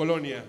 Colonia.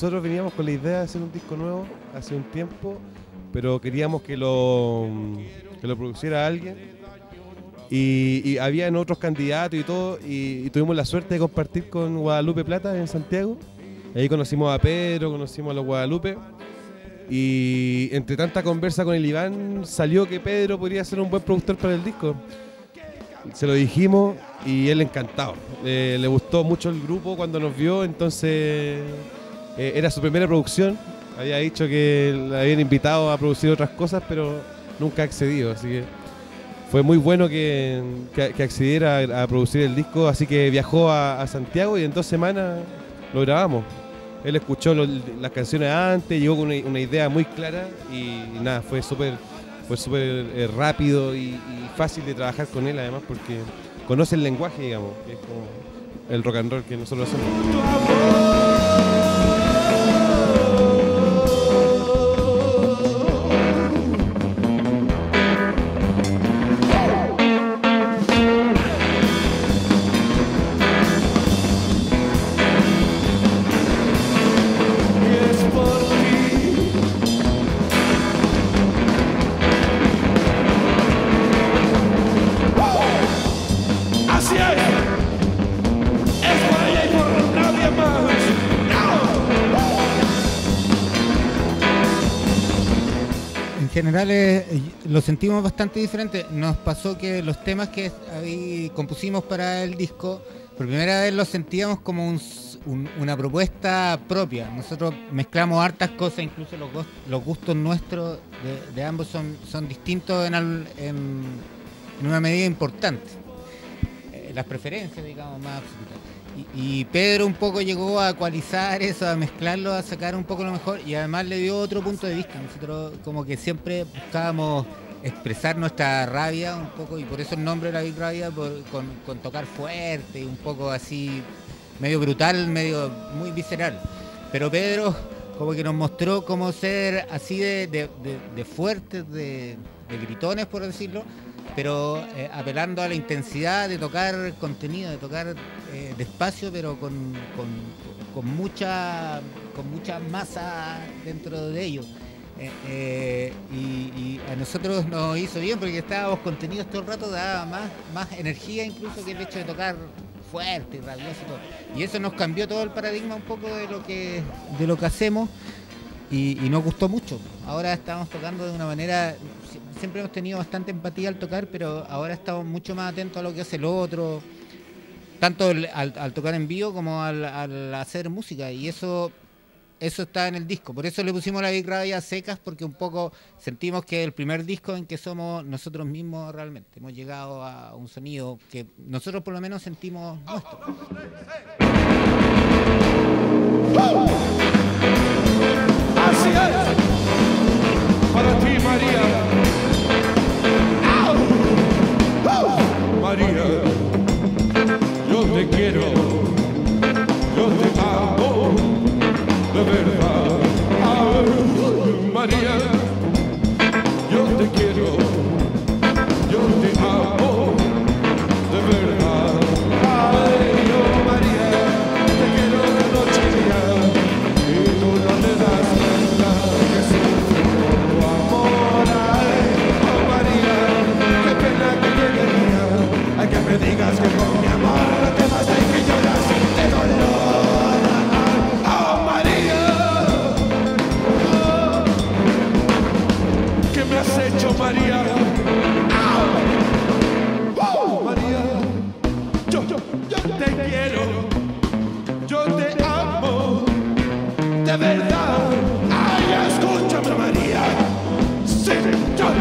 Nosotros veníamos con la idea de hacer un disco nuevo hace un tiempo, pero queríamos que lo, que lo produciera alguien. Y, y habían otros candidatos y todo, y, tuvimos la suerte de compartir con Guadalupe Plata en Santiago. Ahí conocimos a Pedro, conocimos a los Guadalupe. Y entre tanta conversa con el Iván, salió que Pedro podría ser un buen productor para el disco. Se lo dijimos y él encantado. Eh, le gustó mucho el grupo cuando nos vio, entonces eh, era su primera producción. Había dicho que le habían invitado a producir otras cosas, pero nunca ha accedido. Así que fue muy bueno que, que- accediera a, producir el disco. Así que viajó a, Santiago y en dos semanas lo grabamos. Él escuchó las canciones antes, llegó con una, una idea muy clara y, nada, fue súper fue súper eh, rápido y, y fácil de trabajar con él además porque conoce el lenguaje, digamos, que es como el rock and roll que nosotros hacemos. General eh, lo sentimos bastante diferente. Nos pasó que los temas que ahí compusimos para el disco, por primera vez los sentíamos como una propuesta propia. Nosotros mezclamos hartas cosas, incluso los, los gustos nuestros de, ambos son, distintos en una medida importante. Eh, las preferencias, digamos, más absolutas. Y, Pedro un poco llegó a ecualizar eso, a mezclarlo, a sacar un poco lo mejor y además le dio otro punto de vista. Nosotros como que siempre buscábamos expresar nuestra rabia un poco y por eso el nombre de la Big Rabia con, con tocar fuerte y un poco así medio brutal, medio muy visceral. Pero Pedro como que nos mostró cómo ser así de, de, de- de fuertes, de gritones por decirlo, pero eh, apelando a la intensidad de tocar contenido, de tocar eh, despacio, pero con, con- mucha con mucha masa dentro de ello. Eh, y, a nosotros nos hizo bien porque estábamos contenidos todo el rato, daba más, más energía incluso que el hecho de tocar fuerte y rabioso y todo. Y eso nos cambió todo el paradigma un poco de lo que, de lo que hacemos. y, y nos gustó mucho. Ahora estamos tocando de una manera, siempre hemos tenido bastante empatía al tocar, pero ahora estamos mucho más atentos a lo que hace el otro, tanto al, tocar en vivo como al, hacer música, y eso eso está en el disco. Por eso le pusimos la Big Radio a secas, porque un poco sentimos que es el primer disco en que somos nosotros mismos realmente. Hemos llegado a un sonido que nosotros por lo menos sentimos nuestro. Así es. Para ti, María. Quiero, yo te amo, de verdad.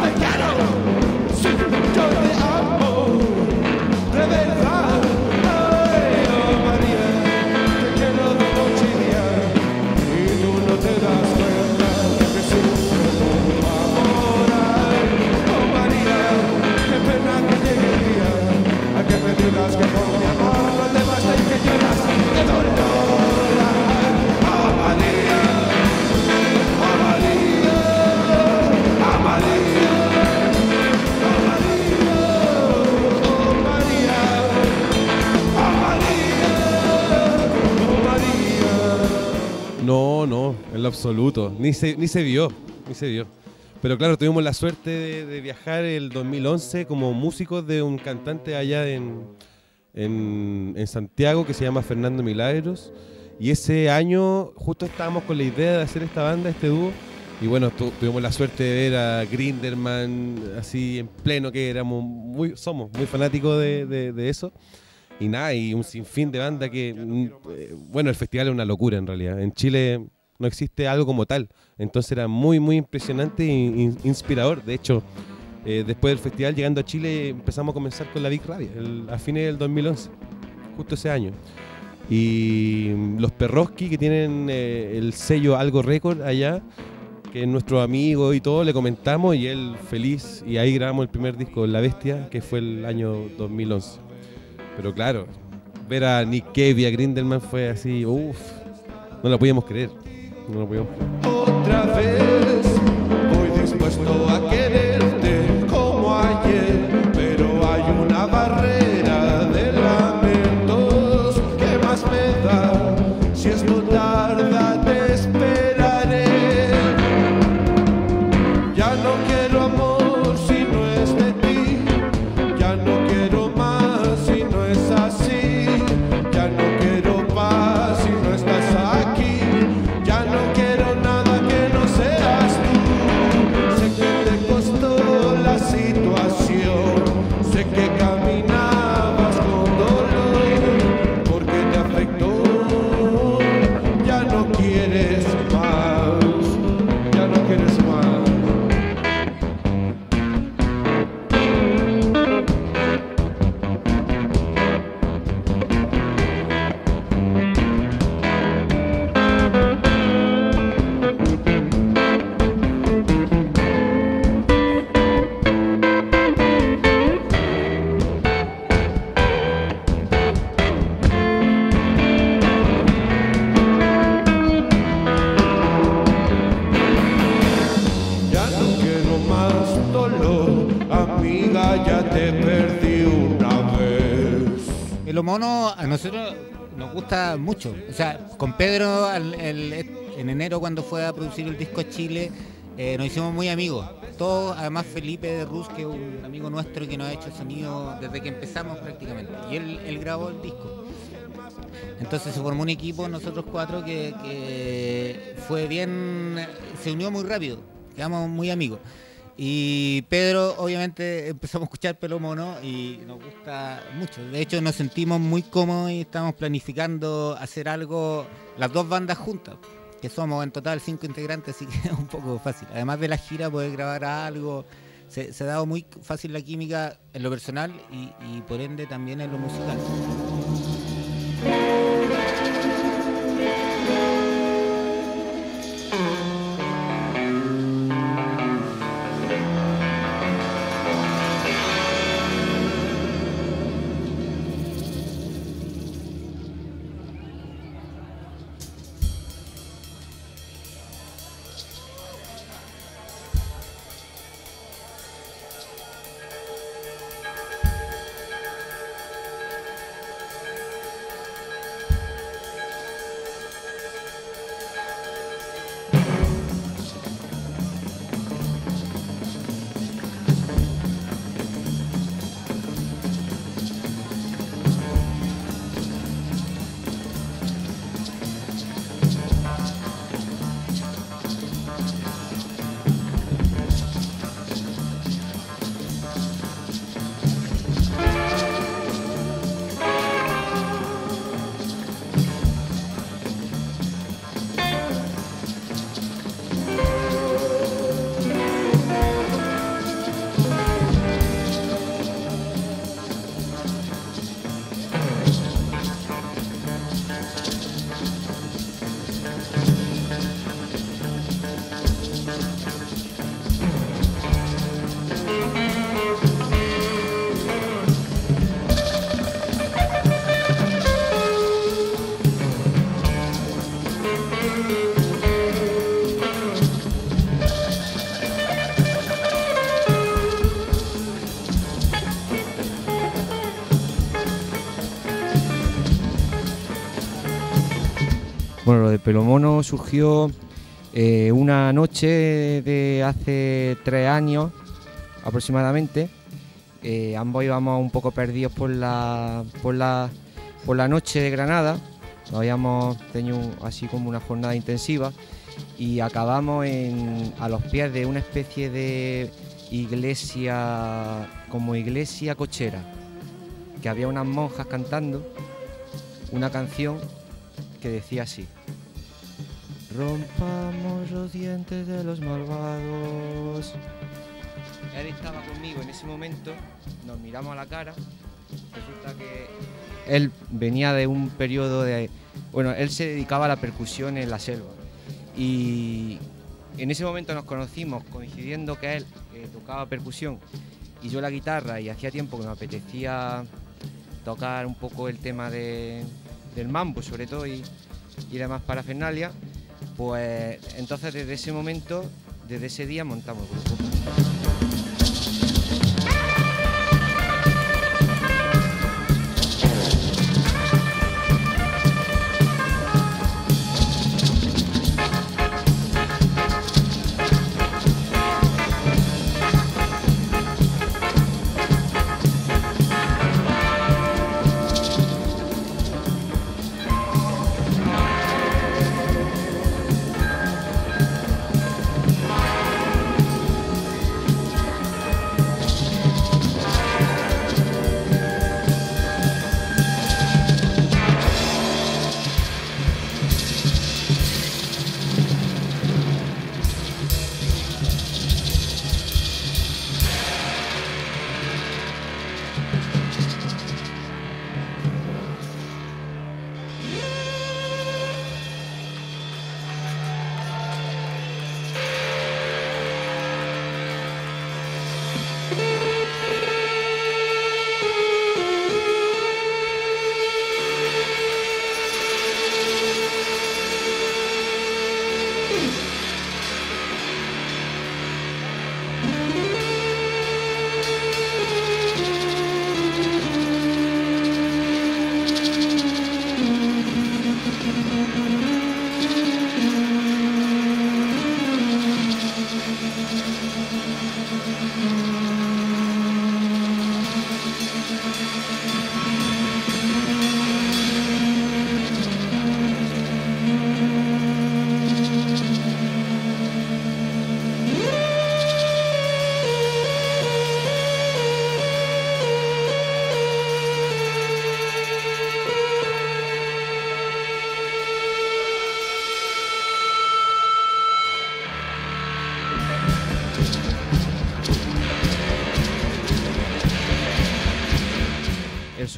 Yo te No, no, en lo absoluto. Ni se, ni se vio, ni se vio. Pero claro, tuvimos la suerte de, viajar el 2011 como músicos de un cantante allá en, en, en Santiago que se llama Fernando Milagros. Y ese año justo estábamos con la idea de hacer esta banda, este dúo. Y bueno, tu- tuvimos la suerte de ver a Grinderman así en pleno, que éramos muy, somos muy fanáticos de, de- de eso. Y nada, y un sinfín de banda que, mm, eh, bueno, el festival es una locura en realidad. En Chile no existe algo como tal. Entonces era muy, muy impresionante e in- inspirador. De hecho, eh, después del festival, llegando a Chile, empezamos a comenzar con la Big Radio, el- a fines del 2011, justo ese año. Y mm, los Perroski, que tienen eh, el sello Algo Record allá, que es nuestro amigo y todo, le comentamos y él feliz. Y ahí grabamos el primer disco, La Bestia, que fue el año 2011. Pero claro, ver a Nick Cave Grindelman fue así, uff, no lo podíamos creer. No lo podíamos creer. Otra vez quieres ya te perdí una vez. El mono a nosotros nos gusta mucho. O sea, con Pedro en enero cuando fue a producir el disco Chile, eh, nos hicimos muy amigos. Todos, además Felipe de Ruz, que es un amigo nuestro que nos ha hecho sonido desde que empezamos prácticamente. Y él, grabó el disco. Entonces se formó un equipo, nosotros cuatro, que fue bien, se unió muy rápido, quedamos muy amigos. Y Pedro, obviamente, empezamos a escuchar Pelo Mono y nos gusta mucho. De hecho, nos sentimos muy cómodos y estamos planificando hacer algo, las dos bandas juntas, que somos en total cinco integrantes, así que es un poco fácil. Además de la gira, poder grabar algo. Se, ha dado muy fácil la química en lo personal y por ende también en lo musical. Bueno, lo de Pelomono surgió eh, una noche de hace tres años aproximadamente. Eh, ambos íbamos un poco perdidos por la, por la, por la noche de Granada. Habíamos tenido así como una jornada intensiva y acabamos en- a los pies de una especie de iglesia, como iglesia cochera, que había unas monjas cantando una canción que decía así. Rompamos los dientes de los malvados. Él estaba conmigo en ese momento, nos miramos a la cara. Resulta que él venía de un periodo de. Bueno, él se dedicaba a la percusión en la selva. Y en ese momento nos conocimos, coincidiendo que él eh, tocaba percusión y yo la guitarra, y hacía tiempo que me apetecía tocar un poco el tema de- del mambo, sobre todo, y, y demás parafernalia. Pues entonces desde ese momento, desde ese día montamos el grupo.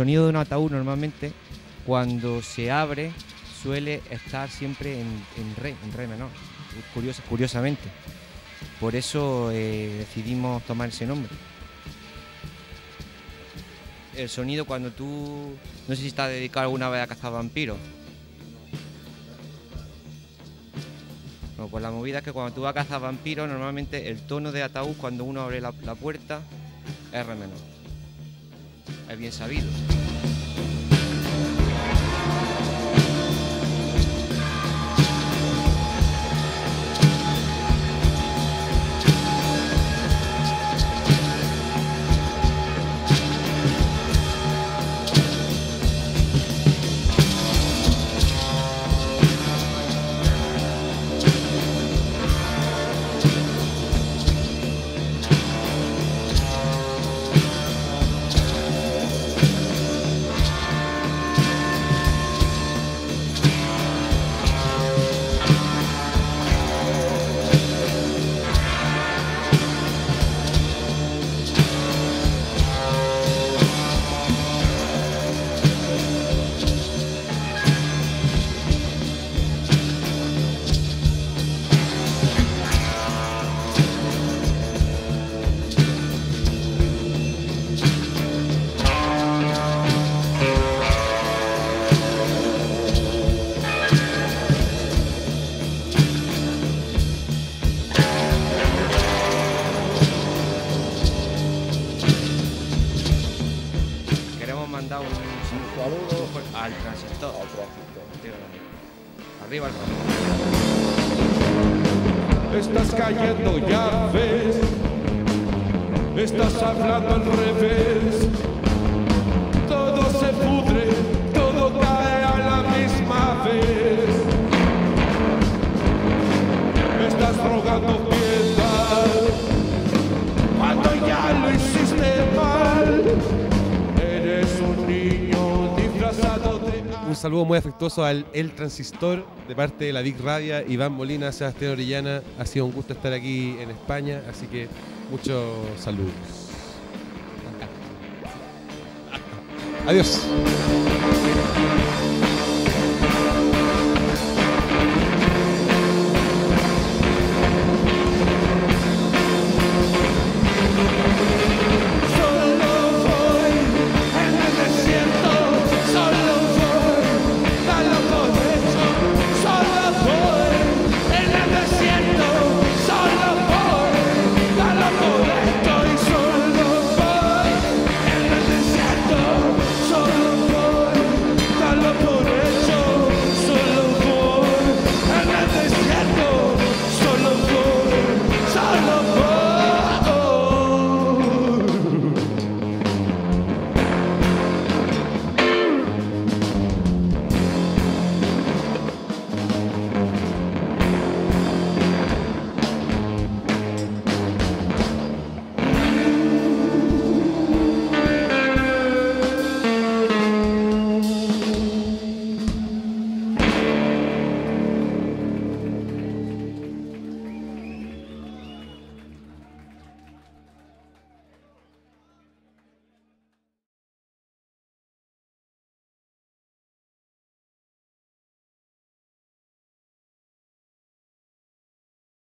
Sonido de un ataúd normalmente cuando se abre suele estar siempre en, re, en re menor, curiosa- curiosamente. Por eso eh, decidimos tomar ese nombre. El sonido cuando tú... No sé si estás dedicado alguna vez a cazar vampiros. No, pues la movida es que cuando tú vas a cazar vampiros, normalmente el tono de ataúd cuando uno abre la, la puerta es re menor. Bien sabido. Un saludo muy afectuoso al El Transistor de parte de la Big Radio, Iván Molina, Sebastián Orellana. Ha sido un gusto estar aquí en España, así que muchos saludos. Adiós.